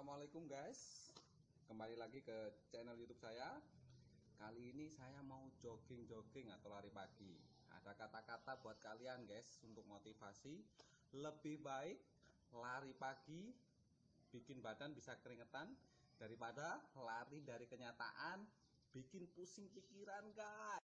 Assalamualaikum guys. Kembali lagi ke channel youtube saya. Kali ini saya mau jogging-jogging atau lari pagi. Ada kata-kata buat kalian guys Untuk motivasi. Lebih baik lari pagi Bikin badan bisa keringetan Daripada lari dari kenyataan Bikin pusing pikiran guys.